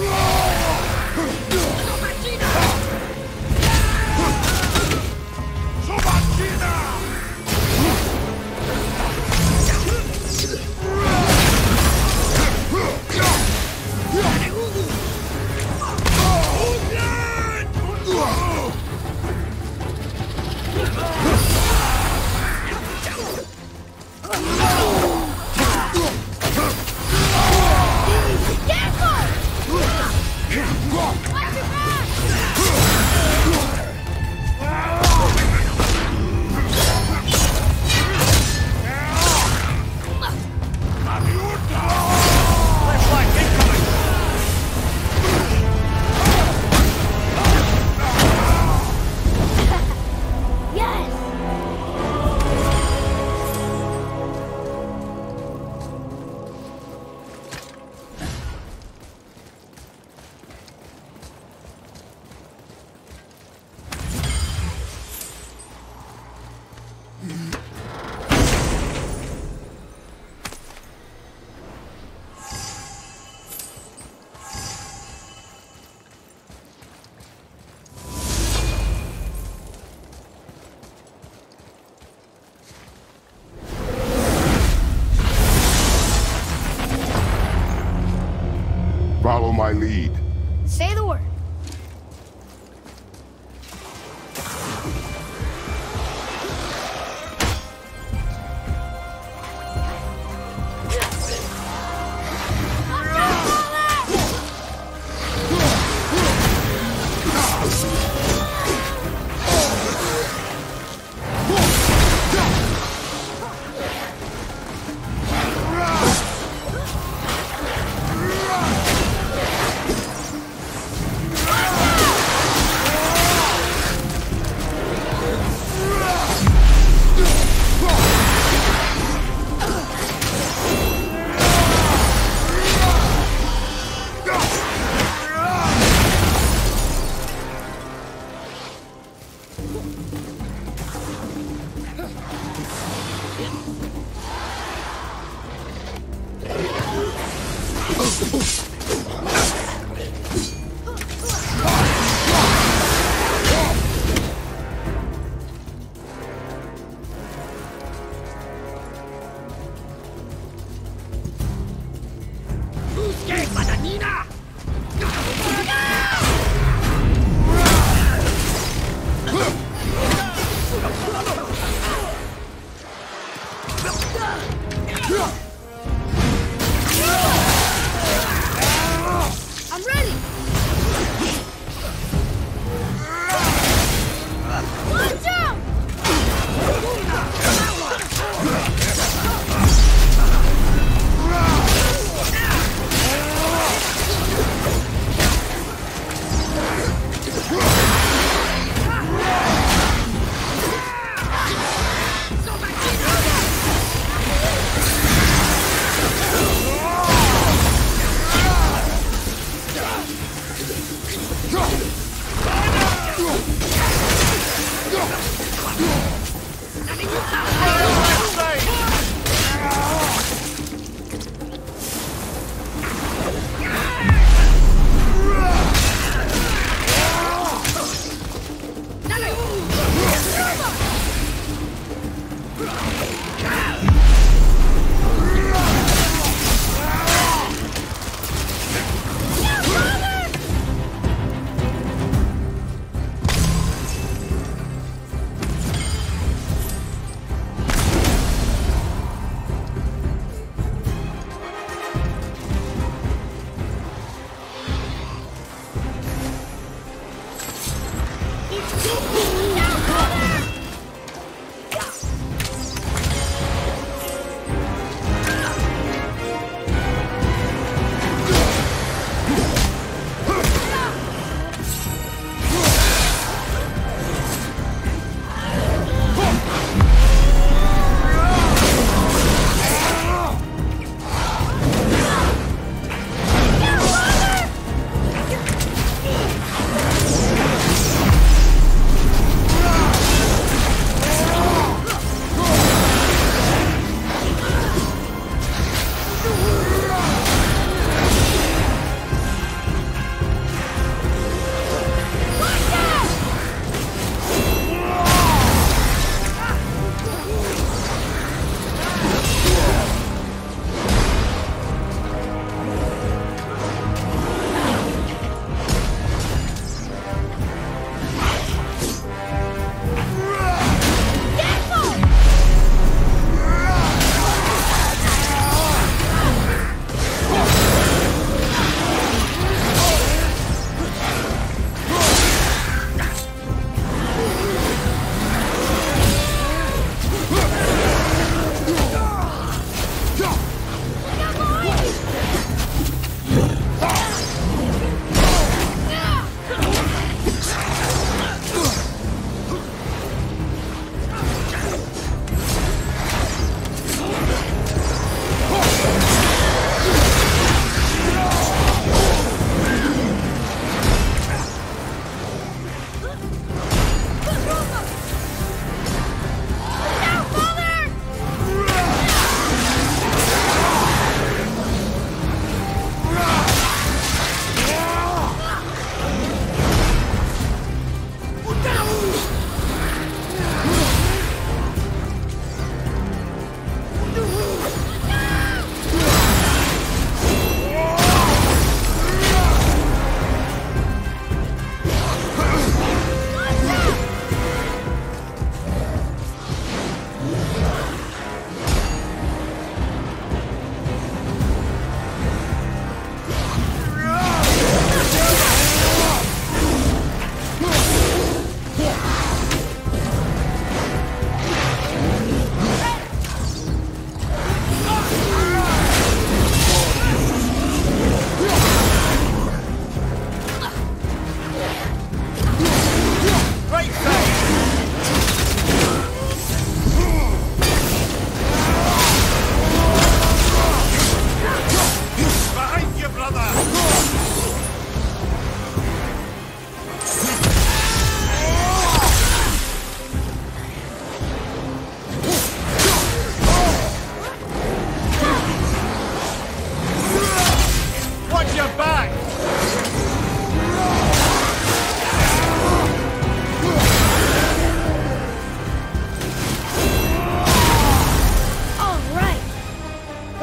Oh! Yeah!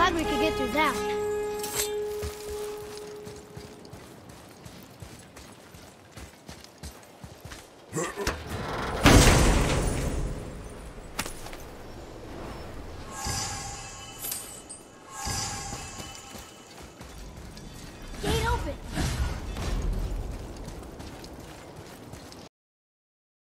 Glad we could get through that.